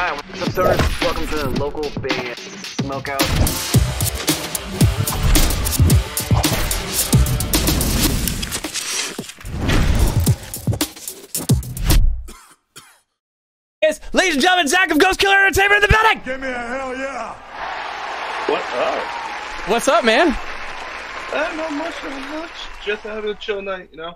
Hi, what's up, stoners? Welcome to the local Band Smokeout. Yes, ladies and gentlemen, Zack of Ghost Killer Entertainment in the building. Give me a hell yeah! What up? What's up, man? Uh, not much, not much. Just having a chill night, you know?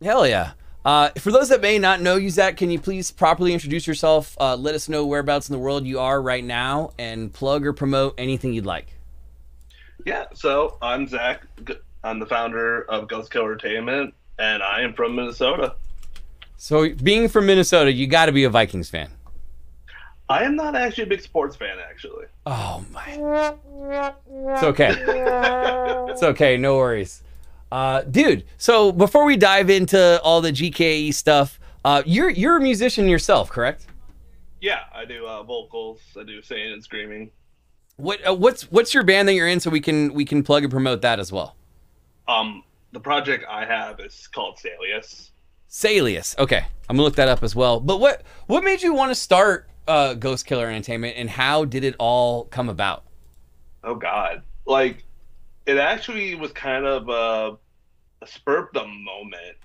Hell yeah. Uh, for those that may not know you, Zack, can you please properly introduce yourself? Uh, let us know whereabouts in the world you are right now, and plug or promote anything you'd like. Yeah, so I'm Zack. I'm the founder of Ghost Killer Entertainment, and I am from Minnesota. So, being from Minnesota, you got to be a Vikings fan. I am not actually a big sports fan, actually. Oh my. It's okay. it's okay. No worries. Uh, dude, so before we dive into all the GKE stuff, uh, you're you're a musician yourself, correct? Yeah, I do uh, vocals, I do singing and screaming. What uh, what's what's your band that you're in so we can we can plug and promote that as well? Um, the project I have is called Sailias. Sailias. Okay, I'm gonna look that up as well. But what what made you want to start uh, Ghost Killer Entertainment, and how did it all come about? Oh God! Like, it actually was kind of a, a spur the moment.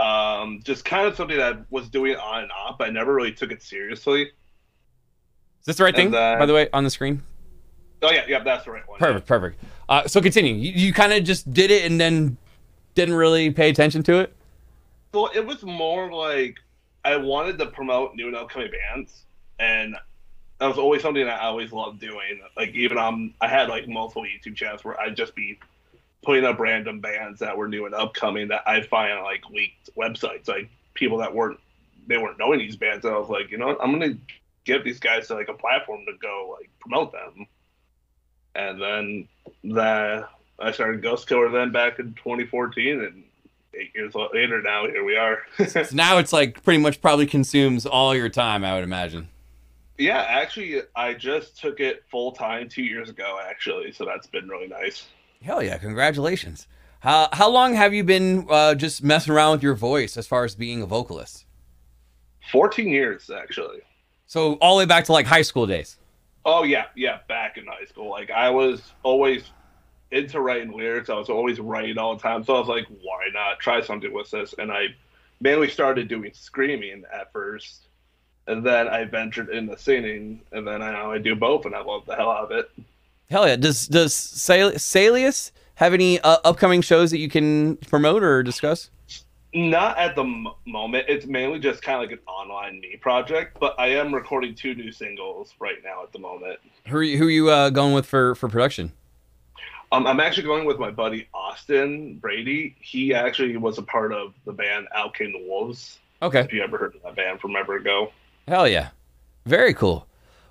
Um, just kind of something that I was doing on and off. But I never really took it seriously. Is this the right thing, then- by the way, on the screen? Oh yeah, yeah, that's the right one. Perfect, perfect. Uh, so continue. You, you kind of just did it and then didn't really pay attention to it. Well, it was more like I wanted to promote new and upcoming bands, and that was always something that I always loved doing. Like even um, I had like multiple YouTube channels where I'd just be putting up random bands that were new and upcoming that I'd find on like leaked websites, like people that weren't they weren't knowing these bands. And I was like, you know what, I'm gonna give these guys like a platform to go like promote them. And then the I started Ghost Killer then back in 2014, and eight years later now here we are. So now it's like pretty much probably consumes all your time, I would imagine. yeah, actually, I just took it full time two years ago, actually, so that's been really nice. Hell yeah! Congratulations. How how long have you been uh, just messing around with your voice as far as being a vocalist? 14 years, actually. So all the way back to like high school days. Oh yeah, yeah. Back in high school, like I was always into writing lyrics. I was always writing all the time. So I was like, why not try something with this? And I mainly started doing screaming at first, and then I ventured into singing, and then now I do both, and I love the hell out of it. Hell yeah! Does does Sal- Sailias have any uh, upcoming shows that you can promote or discuss? Not at the m- moment. It's mainly just kind of like an online me project, but I am recording two new singles right now at the moment. Who are you, who are you uh, going with for for production? Um, I'm actually going with my buddy Austin Brady. He actually was a part of the band Out Came the Wolves. Okay. If you ever heard of that band from ever ago. Hell yeah. Very cool.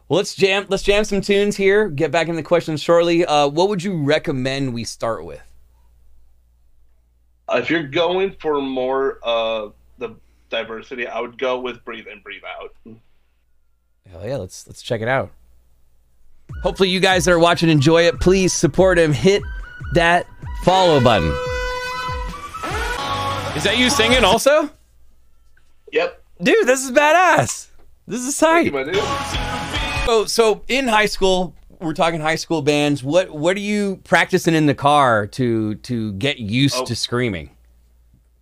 Well, let's jam let's jam some tunes here. Get back into the questions shortly. Uh, what would you recommend we start with? Uh, if you're going for more uh the diversity, I would go with Breathe In, Breathe Out. Hell yeah, let's let's check it out. Hopefully you guys that are watching enjoy it. Please support him. Hit that follow button. Is that you singing also? Yep. Dude, this is badass. This is Thank you, tight. So so in high school, we're talking high school bands. What what are you practicing in the car to to get used Oh. to screaming?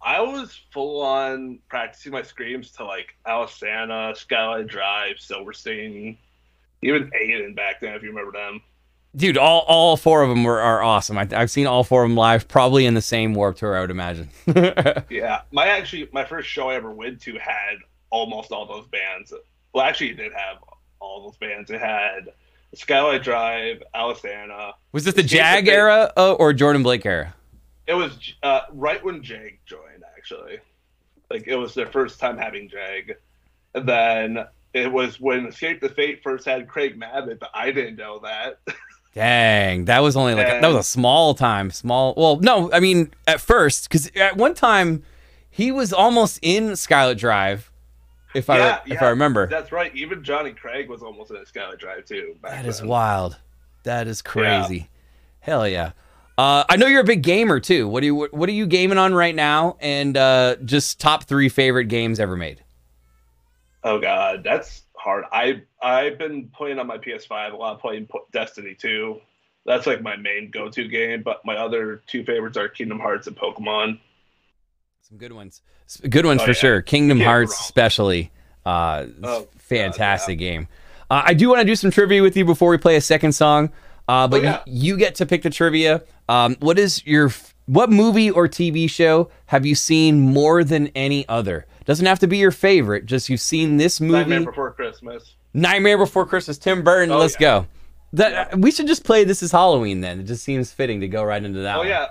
I was full on practicing my screams to like Alesana, Skylit Drive, Silverstein, even Aiden back then, if you remember them. Dude, all, all four of them were, are awesome. I, I've seen all four of them live, probably in the same Warp Tour, I would imagine. Yeah, my actually my first show I ever went to had almost all those bands. Well, actually, it did have all those bands. It had Skylit Drive, Alesana. Was this the Jag the era uh, or Jordan Blake era? It was uh, right when Jag joined, actually. Like it was their first time having Jag. And then it was when Escape the Fate first had Craig Mabbitt, but I didn't know that. Dang, that was only like a, that was a small time, small. Well, no, I mean at first, because at one time he was almost in Skylit Drive, if I Yeah, if I remember. That's right. Even Johnny Craig was almost in a Skylit Drive too. back That is then. wild. That is crazy. Hell yeah. Uh, I know you're a big gamer too. What are you What are you gaming on right now? And uh, just top three favorite games ever made. Oh god, that's hard. I I've been playing on my PS5 a lot, playing Destiny 2. That's like my main go-to game. But my other two favorites are Kingdom Hearts and Pokemon. Some good ones. Good ones Oh, for yeah. sure. Kingdom Hearts, wrong. especially. Uh, Oh, God, fantastic game. Uh, I do want to do some trivia with you before we play a second song. Uh, but Oh, yeah. y- you get to pick the trivia. Um, what is your what movie or TV show have you seen more than any other? Doesn't have to be your favorite. Just you've seen this movie. Nightmare Before Christmas. Nightmare Before Christmas. Tim Burton. Oh, let's yeah. go. That we should just play This Is Halloween. Then it just seems fitting to go right into that. Oh one. yeah,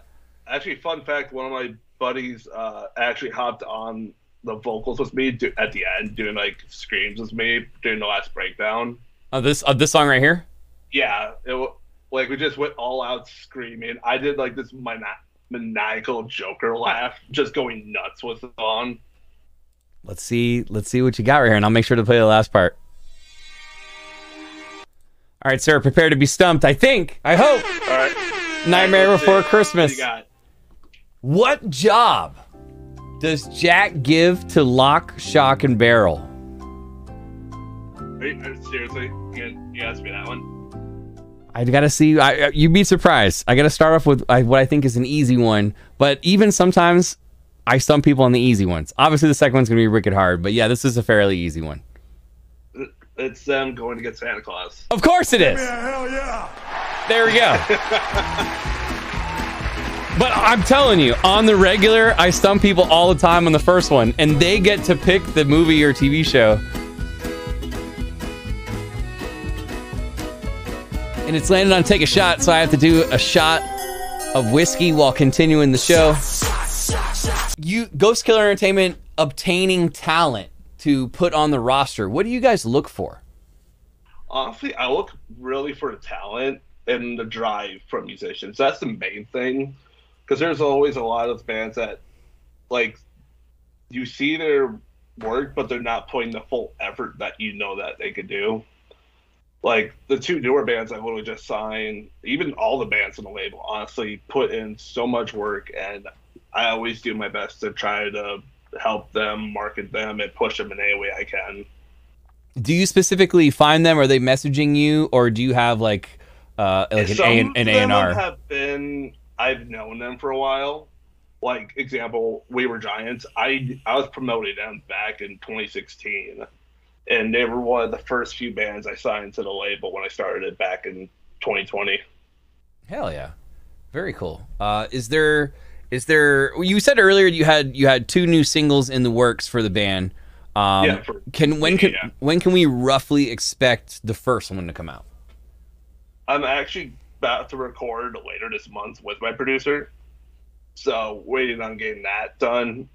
actually, fun fact: one of my buddies uh, actually hopped on the vocals with me do- at the end, doing like screams with me during the last breakdown. Of this of this song right here. Yeah, it like we just went all out screaming. I did like this mani- maniacal Joker laugh, just going nuts with the song. Let's see. Let's see what you got right here, and I'll make sure to play the last part. All right, sir. Prepare to be stumped. I think. I hope. All right, Nightmare Before. Christmas. What you got? What job does Jack give to Lock, Shock, and Barrel? Are you, are you- seriously, you, you asked me that one. I gotta see. I, I- you'd be surprised. I gotta start off with I, what I think is an easy one, but even sometimes I stump people on the easy ones. Obviously, the second one's gonna be wicked hard, but yeah, this is a fairly easy one. Uh, it's them going to get Santa Claus. Of course it is. hell yeah! There we go. but I'm telling you, on the regular, I stump people all the time on the first one, and they get to pick the movie or TV show. And it's landed on take a shot, so I have to do a shot of whiskey while continuing the show. You Ghost Killer Entertainment obtaining talent to put on the roster. What do you guys look for? honestly, I look really for the talent and the drive from musicians. That's the main thing. Because there's always a lot of bands that, like, you see their work, but they're not putting the full effort that you know that they could do. Like the two newer bands I literally just signed, even all the bands on the label, honestly, put in so much work, and I always do my best to try to help them, market them, and push them in any way I can. Do you specifically find them? Are they messaging you, or do you have like uh, like an A of an A them and R? have been I've known them for a while. Like example, we were giants. I I was promoting them back in 2016, and they were one of the first few bands I signed to the label when I started it back in 2020. Hell yeah, very cool. Uh, is there is there? You said earlier you had you had two new singles in the works for the band. Um, Yeah, for- can when can yeah. when can we roughly expect the first one to come out? I'm actually about to record later this month with my producer, so waiting on getting that done,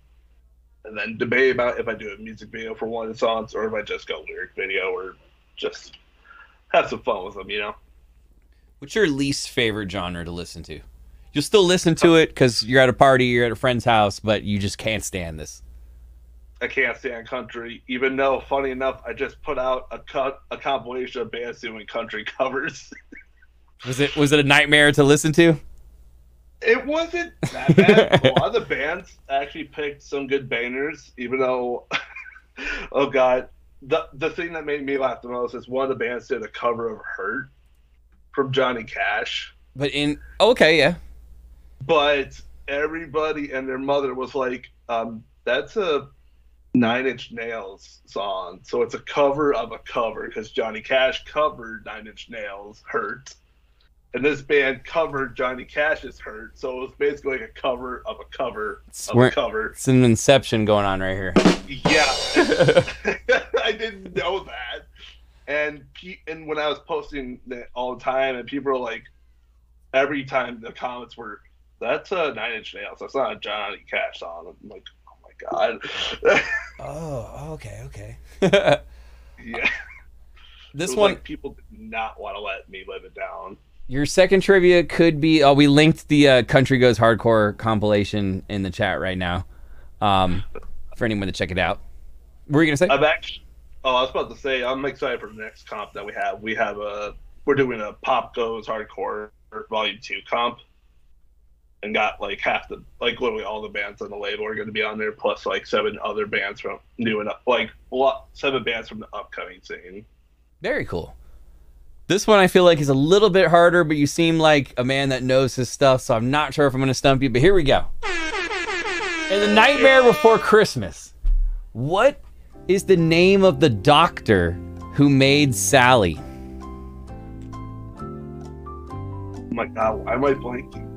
and then debate about if I do a music video for one of the songs or if I just go lyric video or just have some fun with them, you know. What's your least favorite genre to listen to? You'll still listen to it because you're at a party, you're at a friend's house, but you just can't stand this. I can't stand country, even though, funny enough, I just put out a cut a compilation of bands doing country covers. Was it was it a nightmare to listen to? it wasn't that bad. a lot of the bands actually picked some good bangers, even though, oh god, the the thing that made me laugh the most is one of the bands did a cover of "Hurt" from Johnny Cash, But in oh, okay, yeah. but everybody and their mother was like, um, "That's a." Nine Inch Nails song, so it's a cover of a cover because Johnny Cash covered Nine Inch Nails "Hurt," and this band covered Johnny Cash's "Hurt," so it was basically like a cover of a cover of We're- a cover. It's an inception going on right here. Yeah, I didn't know that, and pe- and when I was posting that all the time, and people were like, every time the comments were, "That's a Nine Inch Nails. That's not a Johnny Cash song." I'm like, "Oh my god." Oh, oh, okay, okay. yeah. this one, like people did not want to let me live it down. Your second trivia could be. Oh, we linked the uh, "Country Goes Hardcore" compilation in the chat right now, um, for anyone to check it out. What were you gonna say? I'm actually. Oh, I was about to say I'm excited for the next comp that we have. We have a we're doing a Pop Goes Hardcore Volume Two comp, and got like half the like literally all the bands on the label are going to be on there, plus like seven other bands from new and up, like a lot, seven bands from the upcoming scene. Very cool. This one I feel like is a little bit harder, but you seem like a man that knows his stuff, so I'm not sure if I'm going to stump you, but here we go. In The Nightmare Before Christmas, what is the name of the doctor who made Sally? Oh my god, why am I blanking?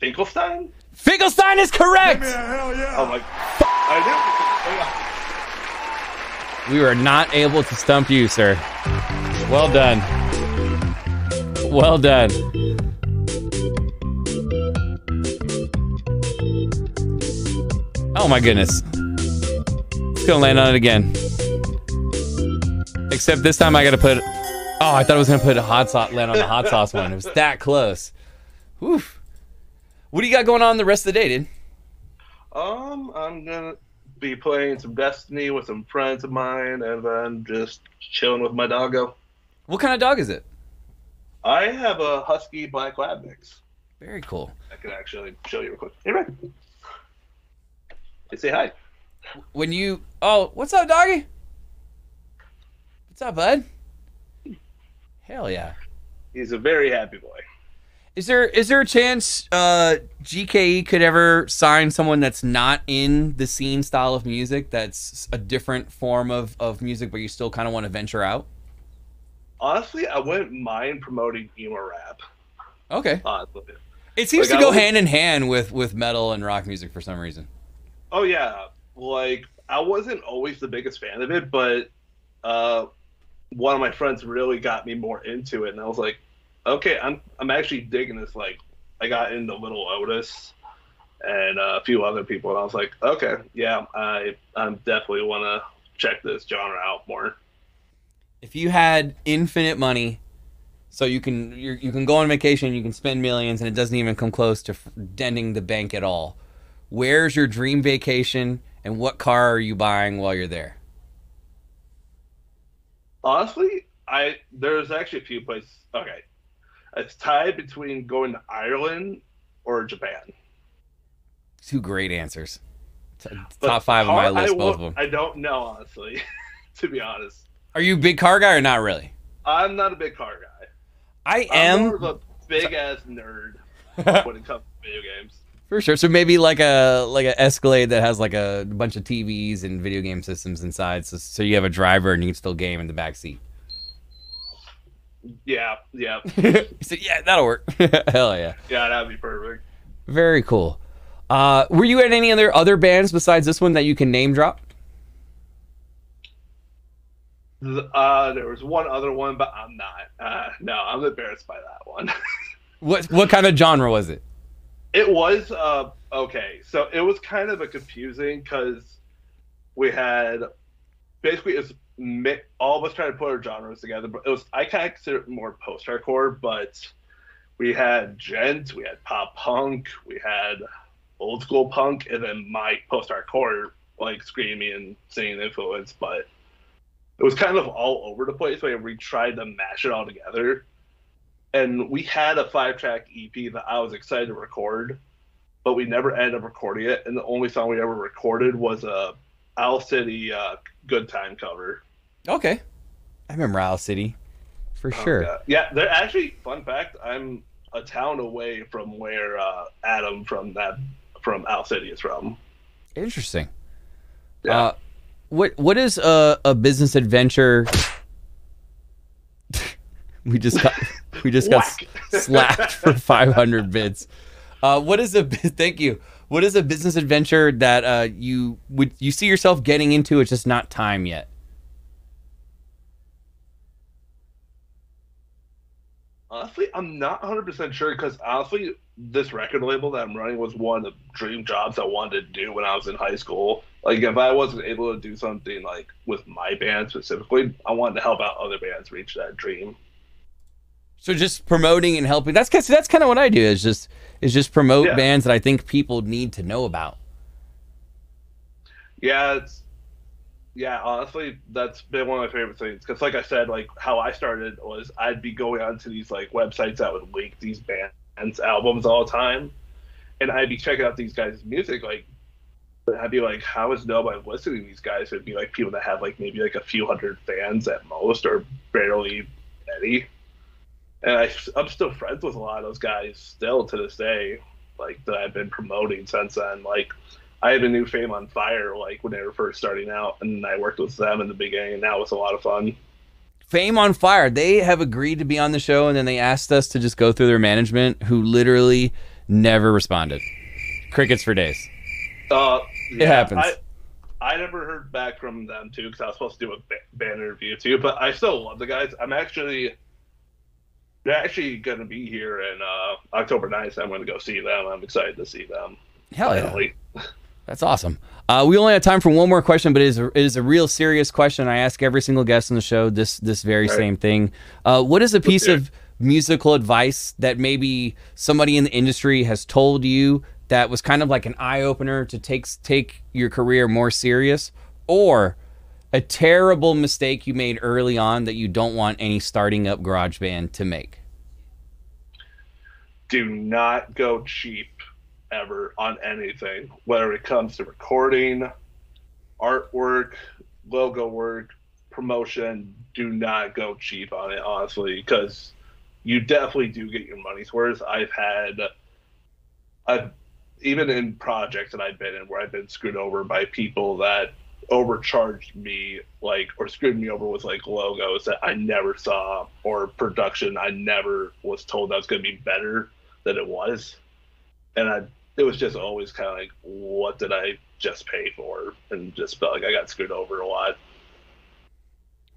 Finkelstein? Finkelstein is correct! Oh my, I We were not able to stump you, sir. Well done. Well done. Oh my goodness. It's gonna land on it again. Except this time I gotta put. Oh, I thought I was gonna put a hot sauce land on the hot sauce one. It was that close. Oof. What do you got going on the rest of the day, dude? Um, I'm gonna be playing some Destiny with some friends of mine, and then just chilling with my doggo. What kind of dog is it? I have a husky black lab mix. Very cool. I can actually show you real quick. Hey, Red. Hey, say hi. when you oh what's up doggy what's up bud hell yeah He's a very happy boy. is there is there a chance uh gke could ever sign someone that's not in the scene style of music that's a different form of of music but you still kind of want to venture out Honestly, I wouldn't mind promoting emo rap. okay Honestly. it seems Like, to go would- hand in hand with with metal and rock music for some reason Oh yeah, like I wasn't always the biggest fan of it, but uh, one of my friends really got me more into it, and I was like, okay, I'm I'm actually digging this. Like, I got into Little Otis and uh, a few other people, and I was like, okay, yeah, I I'm definitely want to check this genre out more. If you had infinite money so you can you you can go on vacation you can spend millions and it doesn't even come close to f- denting the bank at all where's your dream vacation and what car are you buying while you're there Honestly, I there's actually a few places. Okay, it's tied between going to Ireland or Japan. two great answers T- top five on my list I both of them I don't know honestly, to be honest. Are you a big car guy or not really I'm not a big car guy. i I'm more of a big ass nerd when it comes to video games. for sure so maybe like a like an escalade that has like a bunch of tvs and video game systems inside so, so you have a driver and you can still game in the back seat Yeah, yeah, said yeah that'll work hell yeah yeah. That'd be perfect. Very cool. Uh, were you at any other other bands besides this one that you can name drop? Uh, there was one other one, but I'm not. Uh, no, I'm embarrassed by that one. What what kind of genre was it? It was uh okay. So it was kind of a confusing because we had basically it's all of us trying to put our genres together, but it was I kind of consider it more post hardcore. But we had djent, we had pop punk, we had old school punk, and then my post hardcore like screaming and singing influence. But it was kind of all over the place. Like we tried to mash it all together and we had a five track EP that I was excited to record, but we never ended up recording it. And the only song we ever recorded was a Owl City uh, Good Time cover. Okay, I remember Owl City for Oh, sure. yeah. yeah, they're actually fun fact. I'm a town away from where uh, Adam from that from Owl City is from. Interesting. Yeah. Uh, what what is a a business adventure? we just got we just got slapped for 500 bids. Uh, what is a thank you? What is a business adventure that uh, you would you see yourself getting into? It's just not time yet. Honestly, I'm not 100% sure because honestly, this record label that I'm running was one of the dream jobs I wanted to do when I was in high school. Like, if I wasn't able to do something like with my band specifically, I wanted to help out other bands reach that dream. So just promoting and helping. That's cause that's kind of what I do. Is just is just promote Yeah. bands that I think people need to know about. Yeah, it's yeah. Honestly, that's been one of my favorite things because, like I said, like how I started was I'd be going onto these like websites that would link these bands' albums all the time, and I'd be checking out these guys' music, like I'd be like, how is nobody listening to these guys? It'd be like people that have like maybe like a few hundred fans at most, or barely any. And I, I'm still friends with a lot of those guys still to this day, like that I've been promoting since then. Like I had a new Fame on Fire, like when they were first starting out, and I worked with them in the beginning, and that was a lot of fun. Fame on Fire. They have agreed to be on the show, and then they asked us to just go through their management, who literally never responded. Crickets for days. Uh, It happens. I, I never heard back from them too because I was supposed to do a band interview too, but I still love the guys. I'm actually they're actually going to be here in uh, October 9th. I'm going to go see them. I'm excited to see them. Hell yeah. Finally. That's awesome. Uh, we only have time for one more question, but it is a, it is a real serious question. I ask every single guest on the show this this very Right. same thing. Uh, what is a piece of musical advice that maybe somebody in the industry has told you that was kind of like an eye opener to take take your career more serious, or a terrible mistake you made early on that you don't want any starting up garage band to make? Do not go cheap ever on anything, whether it comes to recording, artwork, logo work, promotion. Do not go cheap on it, honestly, because you definitely do get your money's worth. I've had, I've even in projects that I've been in where I've been screwed over by people that overcharged me, like, or screwed me over with like logos that I never saw or production I never was told that was going to be better than it was, and I it was just always kind of like, what did I just pay for? And just felt like I got screwed over a lot.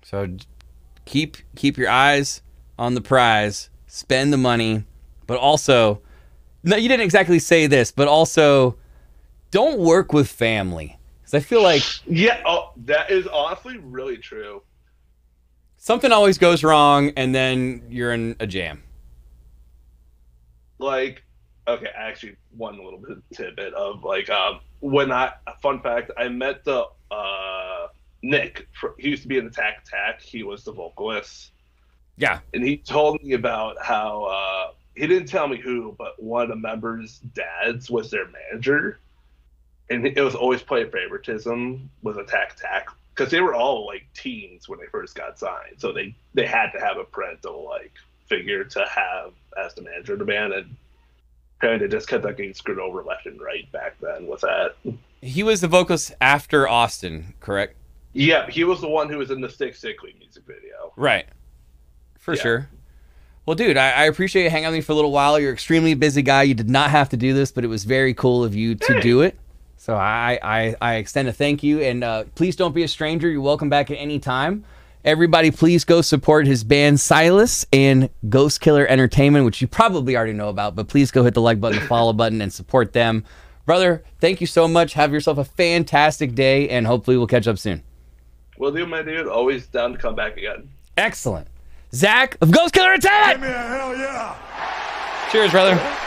So keep keep your eyes on the prize, spend the money, but also no, you didn't exactly say this, but also don't work with family. Cuz I feel like Yeah, oh, that is honestly really true. something always goes wrong and then you're in a jam. like okay actually one little bit tidbit of like um when i fun fact i met the uh nick he used to be in attack attack he was the vocalist Yeah. and he told me about how uh he didn't tell me who but one of the members dads was their manager and it was always play favoritism with attack attack because they were all like teens when they first got signed so they they had to have a parental like figure to have as the manager of the band and apparently they just kept on getting screwed over left and right back then with that He was the vocalist after Austin, correct? yeah he was the one who was in the Stick Stickly music video Right. For Yeah. sure. Well, dude, I, I appreciate you hanging out with me for a little while. You're an extremely busy guy. You did not have to do this, but it was very cool of you to Hey. do it. So I, I, I extend a thank you. And uh, please don't be a stranger. You're welcome back at any time. Everybody, please go support his band Sailias and Ghost Killer Entertainment, which you probably already know about, but please go hit the like button, the follow button, and support them. Brother, thank you so much. Have yourself a fantastic day, and hopefully we'll catch up soon. will do my dude always down to come back again Excellent. Zack of Ghost Killer Entertainment! Give me a hell yeah. Cheers, brother.